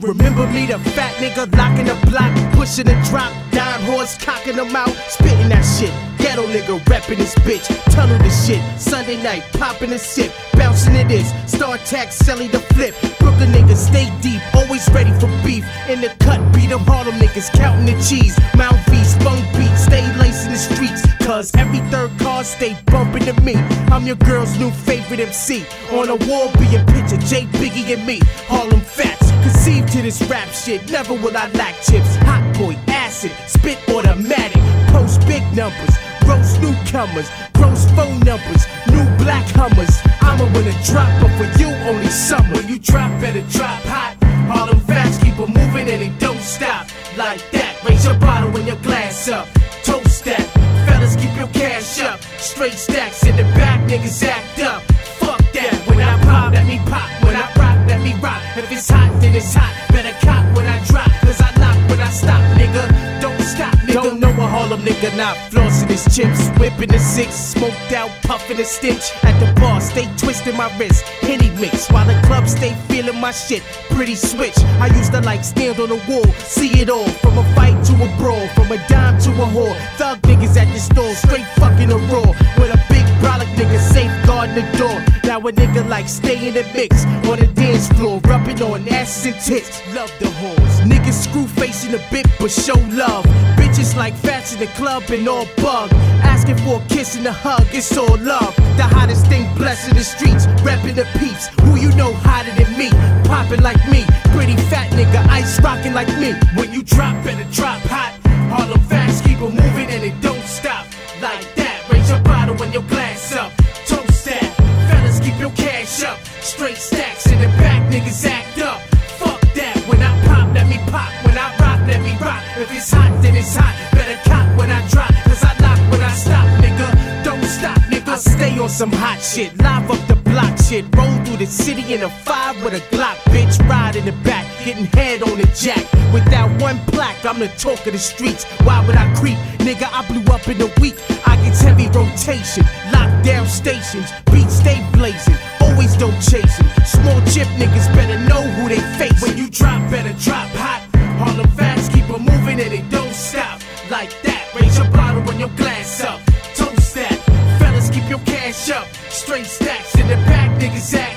Remember me, the fat nigga locking the block, pushing the drop, dime horse cocking them out, spitting that shit. Ghetto nigga repping this bitch, tunnel the shit. Sunday night, popping a sip, bouncing to this. Star tax, selling the flip. Brooklyn niggas stay deep, always ready for beef. In the cut, beat them Harlem niggas, counting the cheese. Mount V, spunk beat, stay lacing the streets. Cause every third car stay bumping to me. I'm your girl's new favorite MC. On a wall be a picture, J Biggie and me. Harlem Fatz, conceived to this rap shit. Never will I lack chips. Hot boy, acid, spit automatic. Post big numbers, roast newcomers, gross phone numbers, new black hummers. I'ma win a drop, but for you only summer. When you drop, better drop hot. Harlem Fatz keep it moving and it don't stop. Like that, raise your bottle and your glass up. Toast that, fellas keep your cash up. Straight stacks in the back, niggas act nigga not flossing his chips. Whipping the six, smoked out, puffing a stench. At the bar, stay twisting my wrist. Henny mix, while the club stay feeling my shit. Pretty switch, I used to like stand on the wall, see it all. From a fight to a brawl, from a dime to a whore. Thug niggas at the store, straight fucking a raw. With a big brolic nigga safeguarding the door. Now a nigga like stay in the mix on the dance floor, rubbing on asses and tits. Love the whores. Niggas screw facing a bit, but show love. Bitches like fats in the club and all bug. Asking for a kiss and a hug, it's all love. The hottest thing blessed in the streets, repping the peeps. Who you know hotter than me? Popping like me, pretty fat nigga, ice rocking like me. When you drop, better drop hot. Up. Straight stacks in the back, niggas act up. Fuck that, when I pop, let me pop. When I rock, let me rock. If it's hot, then it's hot. Better cop when I drop, cause I lock when I stop, nigga. Don't stop, nigga. I stay on some hot shit, live up the block shit. Roll through the city in a five with a Glock, bitch. Ride in the back, getting head on the jack. Without one plaque, I'm the talk of the streets. Why would I creep? Nigga, I blew up in a week. I get heavy rotation, lock down stations, beats stay blazing don't chase. Small chip niggas better know who they face. When you drop, better drop hot. Harlem Fatz, keep it moving and it don't stop. Like that, raise your bottle and your glass up. Toast that. Fellas, keep your cash up. Straight stacks in the back, niggas ass.